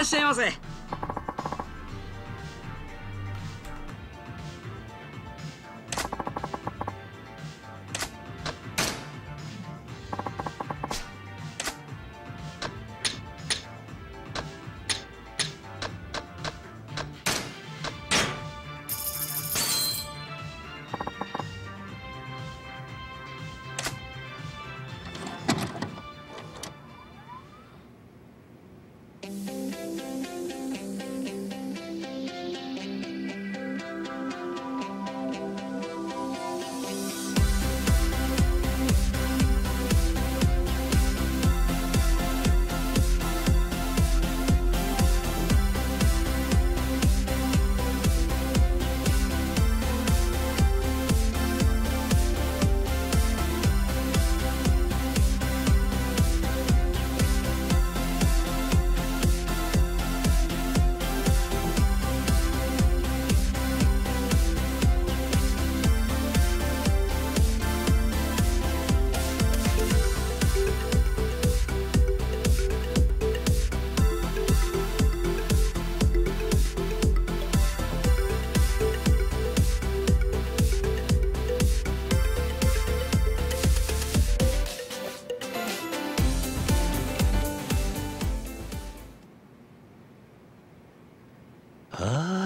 らっしゃいませ。Ah.